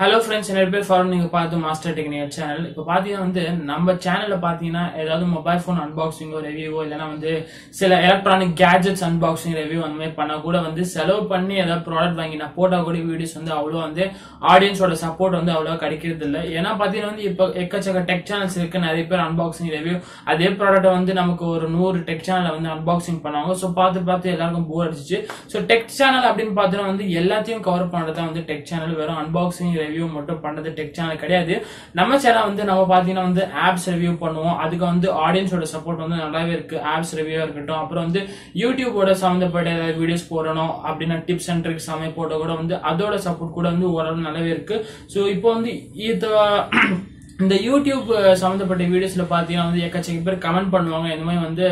Hello friends என்னோட பேர் form நீங்கள் பார்த்து மாஸ்டர் டெக்னிக்கல் சேனல் இப்போ பார்த்தீங்கன்னா வந்து நம்ம சேனலில் பார்த்தீங்கன்னா ஏதாவது மொபைல் ஃபோன் அன்பாக்சிங்கோ ரிவ்யூவோ இல்லைன்னா வந்து சில எலக்ட்ரானிக் கேஜெட்ஸ் அன்பாக்சிங் ரிவ்யூ அந்த மாதிரி பண்ணால் கூட வந்து செலவு பண்ணி ஏதாவது ப்ராடக்ட் வாங்கி நான் போட்டால் கூட வீடியோஸ் வந்து அவ்வளோ வந்து ஆடியன்ஸோட சப்போர்ட் வந்து அவ்வளோ கிடைக்கிறது இல்லை. ஏன்னா பார்த்தீங்கன்னா வந்து இப்போ எக்கச்சக்க டெக் சேனல்ஸ் இருக்குது நிறைய பேர் அன்பாக்சிங் ரிவ்யூ அதே ப்ராடக்ட்டை வந்து நமக்கு ஒரு நூறு டெக் சேனலை வந்து அன்பாக்சிங் பண்ணுவாங்க. ஸோ பார்த்து பார்த்து எல்லாருக்கும் போர் அடிச்சிச்சு. ஸோ டெக் சேனல் அப்படின்னு பார்த்தீங்கன்னா வந்து எல்லாத்தையும் கவர் பண்ணுறது தான் வந்து டெக் சேனல் வெறும் அன்பாக்சிங் ரிவ்யூ மட்டும் பண்ணது டெக் சேனல் கிடையாது. நம்ம சேனல் வந்து நம்ம பார்த்தீங்கன்னா வந்து ஆப்ஸ் ரிவ்யூ பண்ணுவோம். அதுக்கு வந்து ஆடியன்ஸோட சப்போர்ட் வந்து நல்லாவே இருக்கு. ஆப்ஸ் ரிவ்யூவாக இருக்கட்டும். அப்புறம் வந்து யூடியூபோட சம்மந்தப்பட்ட ஏதாவது வீடியோஸ் போடணும் அப்படின்னா டிப்ஸ் அண்ட் ட்ரிக்ஸ் சமையல் போட்ட கூட வந்து அதோட சப்போர்ட் கூட வந்து ஓரளவு நல்லாவே இருக்கு. ஸோ இப்போ வந்து இது இந்த யூடியூப் சம்மந்தப்பட்ட வீடியோஸில் பார்த்தீங்கன்னா வந்து எக்கச்சக்க பேர் கமெண்ட் பண்ணுவாங்க. இந்த மாதிரி வந்து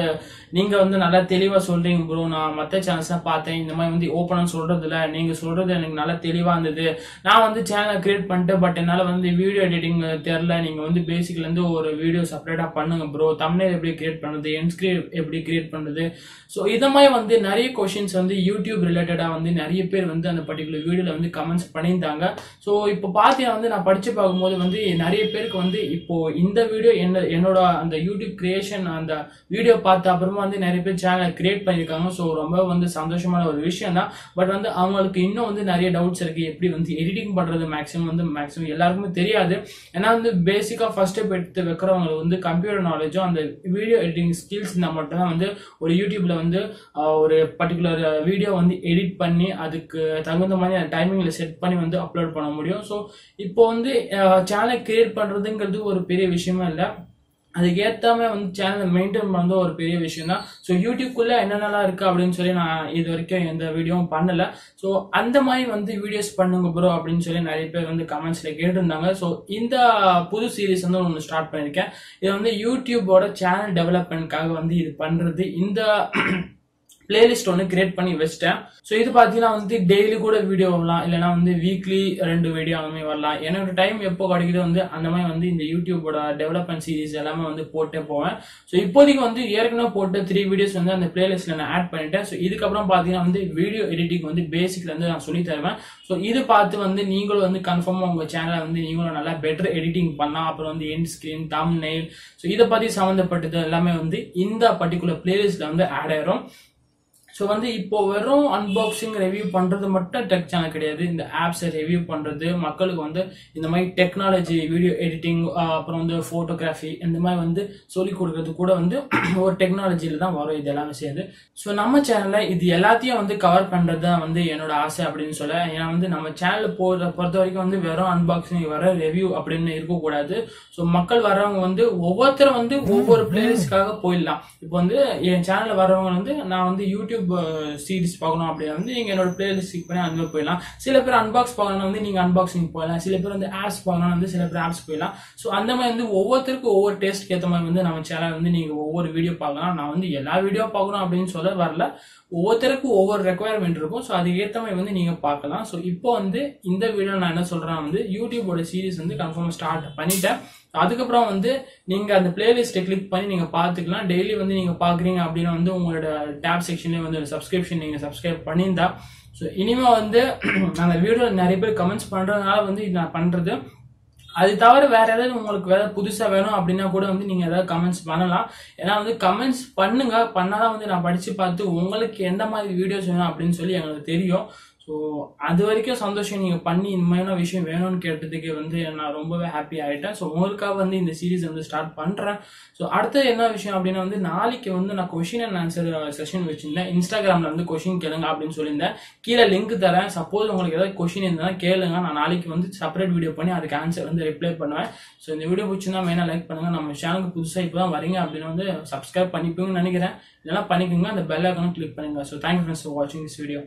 நீங்க வந்து நல்லா தெளிவா சொல்றீங்க ப்ரோ நான் மற்ற சேனல்ஸ்லாம் பார்த்தேன். இந்த மாதிரி வந்து ஓப்பனாக சொல்றது இல்லை நீங்க சொல்றது எனக்கு நல்லா தெளிவா இருந்தது. நான் வந்து சேனலை கிரியேட் பண்ணிட்டு பட் என்னால் வந்து வீடியோ எடிட்டிங் தெரியல. நீங்க வந்து பேசிக்லேருந்து ஒரு வீடியோ செப்பரேட்டாக பண்ணுங்க ப்ரோ தமிழ் எப்படி கிரியேட் பண்ணுறது என் எப்படி கிரியேட் பண்ணுறது ஸோ இதை மாதிரி வந்து நிறைய கொஷின்ஸ் வந்து யூடியூப் ரிலேட்டடாக வந்து நிறைய பேர் வந்து அந்த பர்டிகுலர் வீடியோவில் வந்து கமெண்ட்ஸ் பண்ணியிருந்தாங்க. ஸோ இப்போ பார்த்தீங்கன்னா வந்து நான் படித்து பார்க்கும்போது வந்து நிறைய பேருக்கு வந்து இப்போ இந்த வீடியோ என்ன என்னோட அந்த யூடியூப் கிரியேஷன் அந்த வீடியோ பார்த்த அப்புறமா வந்து நிறைய பேர் சேனலை கிரியேட் பண்ணியிருக்காங்க. ஸோ ரொம்ப வந்து சந்தோஷமான ஒரு விஷயம் தான் பட் வந்து அவங்களுக்கு இன்னும் வந்து நிறைய டவுட்ஸ் இருக்கு. எப்படி வந்து எடிட்டிங் பண்றது மேக்ஸிமம் வந்து மேக்ஸிமம் எல்லாருக்குமே தெரியாது. ஏன்னா வந்து பேசிக்காக ஃபர்ஸ்ட் ஸ்டெப் எடுத்து வைக்கிறவங்களுக்கு வந்து கம்ப்யூட்டர் நாலேஜும் அந்த வீடியோ எடிட்டிங் ஸ்கில்ஸ் இருந்தால் மட்டும்தான் வந்து ஒரு யூடியூப்ல வந்து ஒரு பர்டிகுலர் வீடியோ வந்து எடிட் பண்ணி அதுக்கு தகுந்த மாதிரி அந்த டைமிங்ல செட் பண்ணி வந்து அப்லோட் பண்ண முடியும். ஸோ இப்போ வந்து சேனலை கிரியேட் பண்றதுங்கிறது ஒரு பெரிய விஷயமா இல்லை. அதுக்கு ஏத்தாம வந்து சேனலை மெயின்டைன் பண்ணுறது ஒரு பெரிய விஷயம் தான் ஸோ யூடியூப்குள்ளே என்னென்னலாம் இருக்குது அப்படின்னு சொல்லி நான் இது வரைக்கும் எந்த வீடியோவும் பண்ணலை. ஸோ அந்த மாதிரி வந்து வீடியோஸ் பண்ணுங்க ப்ரோ அப்படின்னு சொல்லி நிறைய பேர் வந்து கமெண்ட்ஸில் கேட்டிருந்தாங்க. ஸோ இந்த புது சீரீஸ் வந்து ஒன்று ஸ்டார்ட் பண்ணியிருக்கேன் இது வந்து யூடியூபோட சேனல் டெவலப்மெண்ட்காக வந்து இது பண்ணுறது இந்த பிளேலிஸ்ட் ஒன்று கிரியேட் பண்ணி வச்சிட்டேன். ஸோ இது பார்த்தீங்கன்னா வந்து டெய்லி கூட வீடியோ வரலாம். இல்லைனா வந்து வீக்லி ரெண்டு வீடியோ அந்த மாதிரி வரலாம். எனக்கு டைம் எப்போ கிடைக்குதோ வந்து அந்த மாதிரி வந்து இந்த யூடியூபோட டெவலப்மெண்ட் சீரிஸ் எல்லாமே வந்து போட்டே போவேன். ஸோ இப்போதைக்கு வந்து ஏற்கனவே போட்டு த்ரீ வீடியோஸ் வந்து அந்த பிளேலிஸ்ட்ல நான் ஆட் பண்ணிட்டேன். ஸோ இதுக்கப்புறம் பார்த்தீங்கன்னா வந்து வீடியோ எடிட்டிங் வந்து பேசிக்ல வந்து நான் சொல்லி தருவேன். ஸோ இது பார்த்து வந்து நீங்களும் வந்து கன்ஃபார்மாக உங்கள் சேனலை வந்து நீங்களும் நல்லா பெட்டர் எடிட்டிங் பண்ணலாம். அப்புறம் வந்து end screen thumbnail so இதை பற்றி சம்மந்தப்பட்டது எல்லாமே வந்து இந்த பர்டிகுலர் பிளேலிஸ்ட்ல வந்து ஆட் ஆயிரும். ஸோ வந்து இப்போ வெறும் அன்பாக்சிங் ரிவ்யூ பண்ணுறது மட்டும் டெக் சேனல் கிடையாது. இந்த ஆப்ஸை ரிவ்யூ பண்ணுறது மக்களுக்கு வந்து இந்த மாதிரி டெக்னாலஜி வீடியோ எடிட்டிங் அப்புறம் வந்து ஃபோட்டோகிராஃபி இந்த மாதிரி வந்து சொல்லிக் கொடுக்கறது கூட வந்து ஒரு டெக்னாலஜியில் தான் வரும். இது எல்லாமே சேர்ந்து. ஸோ நம்ம சேனலில் இது எல்லாத்தையும் வந்து கவர் பண்ணுறது தான் வந்து என்னோட ஆசை அப்படின்னு சொல்ல. ஏன்னா வந்து நம்ம சேனலில் போகிற பொறுத்த வரைக்கும் வந்து வெறும் அன்பாக்சிங் வர ரிவ்யூ அப்படின்னு இருக்கக்கூடாது. ஸோ மக்கள் வர்றவங்க வந்து ஒவ்வொருத்தரும் வந்து ஒவ்வொரு பிளேலிஸ்ட்காக போயிடலாம். இப்போ வந்து என் சேனலில் வர்றவங்க வந்து நான் வந்து யூடியூப் சீரிஸ் பார்க்கணும் அப்படின்னா வந்து நீங்க என்னோட பிளேலிஸ்ட் கிளிக் பண்ணி அங்கே போயிடலாம். சில பேர் அன்பாக்ஸ் பார்க்கணும் வந்து நீங்க அன்பாக்சிங் போயிடலாம். சில பேர் வந்து ஆப்ஸ் பார்க்கணும் வந்து சில பேர் ஆப்ஸ் போயிடலாம். ஸோ அந்த மாதிரி வந்து ஒவ்வொருத்தருக்கும் ஒவ்வொரு டேஸ்ட்க்கு ஏற்ற மாதிரி வந்து நம்ம சேனல் வந்து நீங்க ஒவ்வொரு வீடியோ பார்க்கலாம். நான் வந்து எல்லா வீடியோ பார்க்கணும் அப்படின்னு சொல்ல வரல. ஒவ்வொருத்தருக்கும் ஒவ்வொரு ரெக்குவயர்மெண்ட் இருக்கும். ஸோ அதுக்கு ஏற்ற மாதிரி வந்து நீங்க பார்க்கலாம். ஸோ இப்போ வந்து இந்த வீடியோ நான் என்ன சொல்றேன் வந்து யூடியூபோட சீரிஸ் வந்து கன்ஃபார்ம் ஸ்டார்ட் பண்ணிட்டேன். அதுக்கப்புறம் வந்து நீங்க அந்த பிளேலிஸ்ட்டை கிளிக் பண்ணி நீங்க பாத்துக்கலாம் டெய்லி வந்து நீங்க பாக்குறீங்க அப்படின்னா வந்து உங்களோட டேப் செக்ஷன்லேயே வந்து சப்ஸ்கிரிப்ஷன் நீங்க சப்ஸ்கிரைப் பண்ணியிருந்தா. ஸோ இனிமே வந்து அந்த வீடியோ நிறைய பேர் கமெண்ட்ஸ் பண்றதுனால வந்து இது நான் பண்றது. அது தவிர வேற ஏதாவது உங்களுக்கு வேற புதுசா வேணும் அப்படின்னா கூட வந்து நீங்க ஏதாவது கமெண்ட்ஸ் பண்ணலாம். ஏன்னா வந்து கமெண்ட்ஸ் பண்ணுங்க. பண்ணாதான் வந்து நான் படிச்சு பார்த்து உங்களுக்கு எந்த மாதிரி வீடியோஸ் வேணும் அப்படின்னு சொல்லி எங்களுக்கு தெரியும். ஸோ அது வரைக்கும் சந்தோஷம். நீங்கள் பண்ணி இந்த மாதிரியான விஷயம் வேணும்னு கேட்டதுக்கு வந்து நான் ரொம்பவே ஹாப்பி ஆகிட்டேன் ஸோ உங்களுக்காக வந்து இந்த சீரீஸ் வந்து ஸ்டார்ட் பண்ணுறேன் ஸோ அடுத்தது என்ன விஷயம் அப்படின்னா வந்து நாளைக்கு வந்து நான் கொஷின் அண்ட் ஆன்சர் செஷன் வச்சிருந்தேன். இன்ஸ்டாகிராமில் வந்து கொஷின் கேளுங்க அப்படின்னு சொல்லியிருந்தேன். கீழே லிங்க் தரேன். சப்போஸ் உங்களுக்கு ஏதாவது கொஷின் இருந்தால் கேளுங்க. நான் நாளைக்கு வந்து செப்பரேட் வீடியோ பண்ணி அதுக்கு ஆன்சர் வந்து ரிப்ளை பண்ணுவேன். ஸோ இந்த வீடியோ பிடிச்சிருந்தா மெயினாக லைக் பண்ணுங்க. நம்ம சேனலுக்கு புதுசாக இப்போ தான் வரீங்க அப்படின்னு வந்து சப்ஸ்கிரைப் பண்ணிப்பீங்கன்னு நினைக்கிறேன். இல்லைனா பண்ணிக்கோங்க. அந்த பெல் ஐக்கனும் கிளிக் பண்ணுங்கள் so thank you friends for வாட்சிங் திஸ் வீடியோ